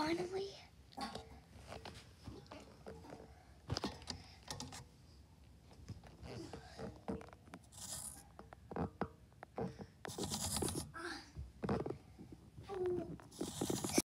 finally.